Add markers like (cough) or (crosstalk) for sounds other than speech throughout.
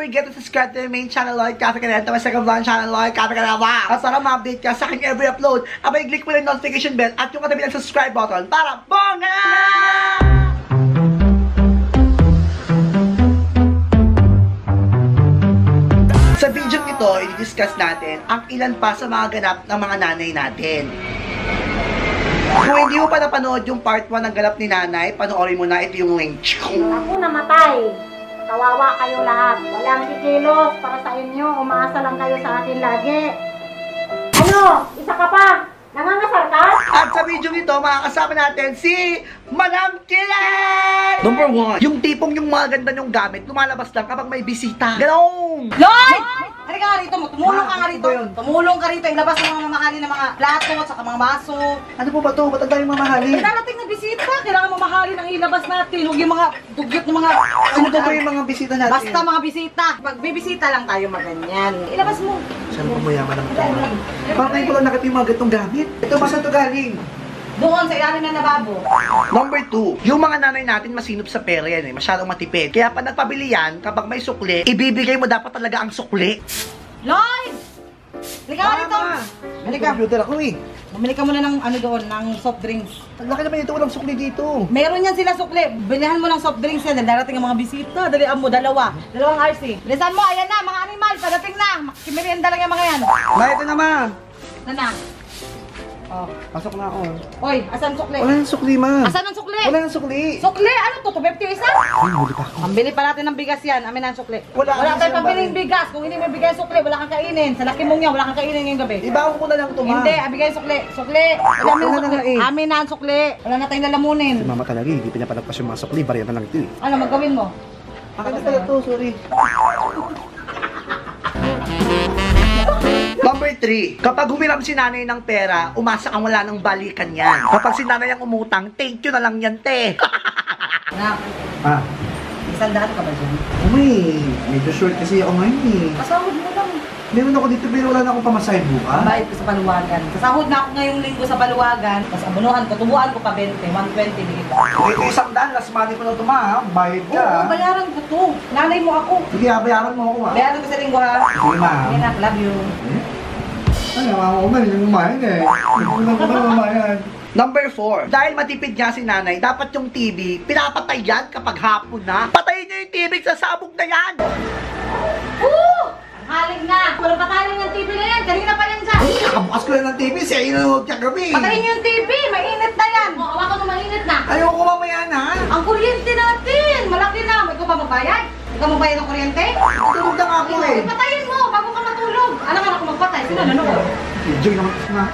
forget to subscribe to the main channel, Lloyd Cafe Canel, to my second vlog channel, Lloyd Cafe Canel. At para ma-update ka sa aking every upload, abay click mo yung notification bell at yung katabi ng subscribe button para bongga! Sa video ito, i-discuss natin ang ilan pa sa mga ganap ng mga nanay natin. Kung hindi mo pa napanood yung part 1 ng ganap ni nanay, panoorin mo na ito yung link. Ako namatay. Kawawa kayo lahat. Walang kikilos para sa inyo. Umaasa lang kayo sa akin lagi. Ano? Isa ka pa? Nangangasar ka? At sa video nito, makakasama natin si Madam Kilay! Number 1, yung tipong yung mga ganda yung gamit, lumalabas lang kapag may bisita. Ganun! Lloyd! Halika nga rito mo. Tumulong ka nga rito. ano ba yun? Tumulong ka rito. Ilabas mo mga mamahali ng mga plato at saka mga baso. Ano po ba to? Ba't ang daming May mamahalin? darating na bisita. Kailangan mamahalin ang ilabas natin. Huwag yung mga dugyot ng mga... Ano po ba yung mga bisita natin? Basta mga bisita. Pag may bisita lang tayo maganyan. Ilabas mo. Saan mo mayaman ang ito? Parang ngayon ko lang nakita yung mga gantong gamit. Ito, masa to galing? Doon sa ilalim ng lababo. Number 2, yung mga nanay natin masinop sa pera yan eh, masyadong matipid. Kaya pag nagpabili yan, kapag may sukli, ibibigay mo dapat talaga ang sukli. Lloyd! Halika nga rito. Halika. Computer ako eh. Bumili ka muna ng ano doon, ng soft drinks. Ang laki naman ito, walang sukli dito. Meron yan sila sukli. Bilihan mo ng soft drinks yan. Dahil darating ang mga bisita. Dalian mo, dalawa. Dalawang RC. Bilisan mo, ayan na, mga animal. Padating na. Kimerienda lang yung mga yan. Ma, ito naman. Nana. Oh. Pasok na ako. Oy, asan sukli? Wala nang sukli, ma. Asan ang sukli? Wala nang sukli. Sukli? Ano to? 250 isa? Ay, huli pa ako. Ang bili pa natin ng bigas yan. Amin na ang sukli. Wala wala kang tayong pambiling bigas. Kung hindi mo bigay sukli, wala kang kainin. Sa laki mong yan, wala kang kainin ngayong gabi. Ibaon ko na lang ito, ma. Hindi, ah, bigay ang sukli. Sukli. Wala Wala na sukli. nga eh. Amin na ang sukli. Wala na tayong lalamunin. Si mama talaga, hindi pinapalagpas yung mga sukli, bariya na lang ito eh. Ano, magawin mo? Na pala to, sorry. Number 3, kapag humiram si nanay ng pera, umasa kang wala ng balikan yan. Kapag si nanay ang umutang, thank you na lang yan, te. (laughs) Anak, Ah, isang daan ka ba dyan? umay, medyo short kasi ako ngayon eh. Kasahod mo lang. Meron ako dito pero wala na akong pamasahe bukas. bayad ko sa paluwagan. Kasahod na ako ngayong linggo sa paluwagan. Tapos abunuhan ko, tubuan ko pa 20, 120 bigay ko. Ito isang daan, last money ko na ito ma, bayad ka. Oo, bayaran ko to. Nanay mo ako. Sige, bayaran mo ako ah. Bayaran ko sa linggo ha. Sige ma. Sige na, love you. Ay, mama ko man, yung umayan eh. Hindi ko na. Number 4, dahil matipid nga si nanay, dapat yung TV, pinapatay yan kapag hapon na. Patayin niyo yung TV sa sabog na yan. Oo! Haling na! Walang patayin yung TV na yan. Kanina pa yan dyan. Ay, nakabukas ko lang ng TV, siya inunog niya gabi. Patayin niyo yung TV. Mainit na yan. Oo, hawakan mo mainit na. Ayoko mamaya na. Ang kuryente natin. Malaki na. Ikaw ba magbayad? Ikaw magbayad ng kuryente? Tulog na nga ako eh. Patayin mo bago ka matulog. Alam ka na kung magpatay. Sino nanonood? Enjoy naman ma.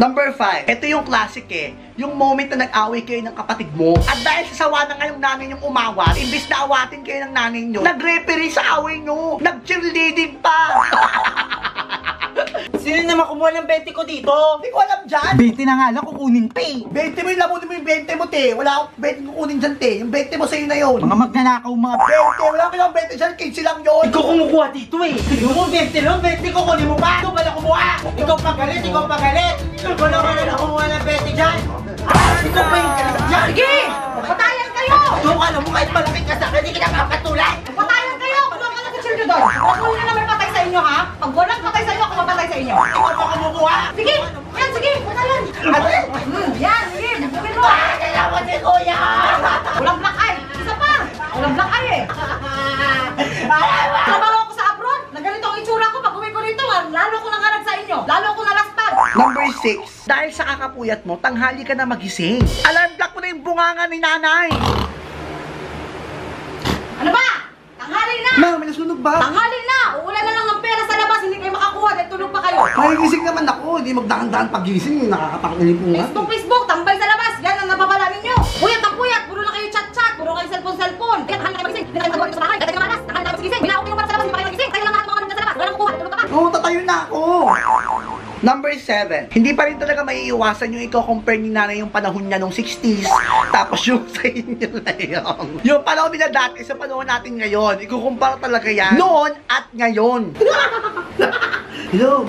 Number 5, ito yung classic eh. Yung moment na nag-away kayo ng kapatid mo. At dahil sa sawa na ngayong nanay niyong umawat, imbis na awatin kayo ng nanay niyo, nag-referee sa away niyo. Nag-cheerleading pa. (laughs) Naman kumuha ng 20 ko dito? Hindi ko alam dyan. 20 na nga lang kukunin pa eh. 20 mo yung lamunin mo yung 20 mo, te. Wala akong 20 kukunin dyan, te. Yung 20 mo sa'yo na yun. Mga magnanakaw mga 20, wala akong 20 dyan. 15 lang yun. Ikaw kumukuha dito eh. Yung mo 20 lang, 20 ko kunin mo pa. Ikaw pala kumuha. Ikaw pa galit, ikaw pa galit. Ikaw na wala na kumuha ng 20 dyan. Ah, ikaw pa yung galit dyan. Sige! Patayan kayo! Ikaw alam mo kahit malaki ka sa akin, hindi kita kapatulan. Patayan Trabaho ako sa abroad! Na ganito ang itsura ko pag uwi ko rito, ah, lalo ko nangarag sa inyo. Lalo ko nalaspag. Number 6, dahil sa kakapuyat mo, tanghali ka na magising. Alarm clock mo na yung bunganga ni nanay. Ano ba? Tanghali na! Ma, may nasunog ba? Tanghali na! Uulan na lang ng pera sa labas, hindi kayo makakuha dahil tulog pa kayo. Pagigising naman ako, hindi magdahan-dahan pagising, nakakapakinig po nga. Facebook, Facebook, tambay sa labas. Yan ang nababala ninyo. Puyat ang puyat. Puro na kayo chat-chat. Puro kayo cellphone-cellphone. Na ako. Number 7, hindi pa rin talaga maiiwasan yung i-compare ni nanay yung panahon niya nung 60s, tapos (laughs) yung sa inyo na yun. Yung panahon nila dati sa panahon natin ngayon, ikukumpara talaga yan noon at ngayon. (laughs) Hello.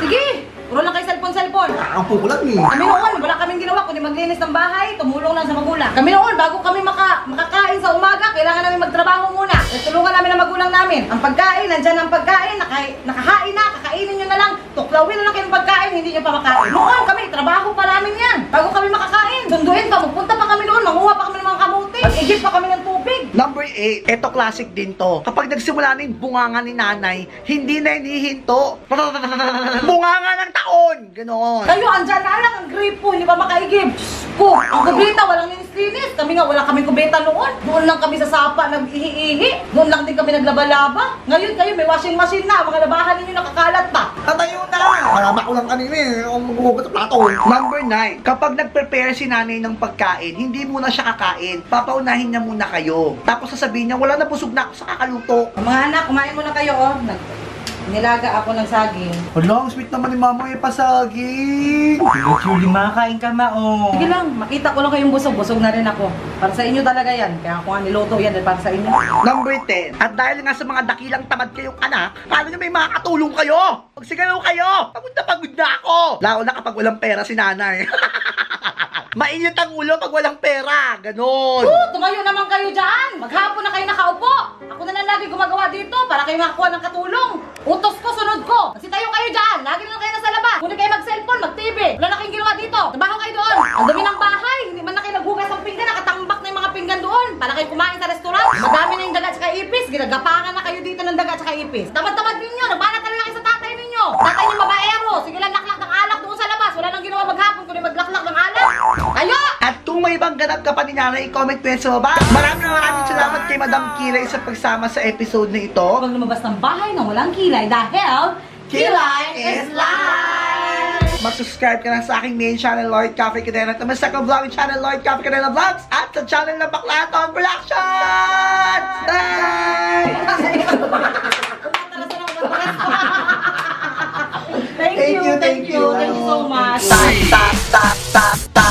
Sige. Puro lang kayo cellphone-cellphone. Nakakapo ko lang eh. Kami noon, wala kaming ginawa kundi maglinis ng bahay, tumulong lang sa magulang. Kami noon, bago kami maka, makakain sa umaga, kailangan namin magtrabaho muna. Tulungan namin ang magulang namin. Ang pagkain, nandyan ang pagkain, naka, nakahain na, kakainin nyo na lang. Tuklawin na lang kayo ng pagkain, hindi nyo pa makain. Noon kami, trabaho pa namin yan. Bago kami makakain, sunduin pa, magpunta pa kami doon, manguha pa kami ng mga kamuti. Mag-igip pa kami ng tubig. Number 8, eto classic din to. Kapag nagsimula na yung bunganga ni nanay, hindi na hinihinto. (laughs) Bunganga ng taon! Ganon. Kayo, andyan na lang ang gripo, hindi pa makaigib. Diyos ko, ang kubeta, walang linis-linis. Kami nga, wala kami kubeta noon. Doon lang kami sa sapa, nag-ihi-ihi. Doon lang din kami naglaba-laba. Ngayon kayo, may washing machine na. Mga labahan ninyo nakakalat pa. Tatayo na! Marama ko lang kanina eh. Ako maghuhugot sa plato. Number 9, kapag nag-prepare si nanay ng pagkain, hindi muna siya kakain. Papaunahin niya muna kayo. Tapos sasabihin niya, wala na busog na ako sa kakaluto. Mga anak, kumain muna kayo, oh. Nag nilaga ako ng saging. Hala, ang sweet naman ni mama eh, pasaging. Julie, makakain ka ma, oh. Sige lang, makita ko lang kayong busog. Busog na rin ako. Para sa inyo talaga yan. Kaya ako nga niloto yan, eh, para sa inyo. Number 10, at dahil nga sa mga dakilang tamad kayong anak, kala nyo may makakatulong kayo. Magsigalaw kayo. Pagod na pagod na ako. Lalo na kapag walang pera si nanay. (laughs) Mainit ang ulo pag walang pera. Ganon. Oo, tumayo naman kayo dyan. Maghapon na kayo nakaupo. Ako na lang lagi gumagawa dito para kayo makakuha ng katulong. Utos ko, sunod ko. Kasi tayo kayo dyan. Lagi na kayo nasa labas. Kung kayo mag-cellphone, mag-TV. Wala na kayong ginawa dito. Trabaho kayo doon. Ang dami ng bahay. Hindi man na kayo naghugas ng pinggan. Nakatambak na yung mga pinggan doon. Para kayo kumain sa restaurant. Madami na yung daga at ipis. Ginagapangan na kayo dito ng daga at ipis. Tamad-tamad Ibang ganap ka pa ni nanay, comment mo yan sa baba. Maraming maraming salamat kay Madam Kilay sa pagsama sa episode na ito. Huwag lumabas ng bahay nang walang kilay dahil Kilay is life! Mag-subscribe ka na sa aking main channel, Lloyd Cafe Cadena, at sa second vlogging channel, Lloyd Cafe Cadena Vlogs, at sa channel ng Baklaton Productions! Bye! (laughs) Thank you, thank you, thank you so much. Tap, tap, tap, tap.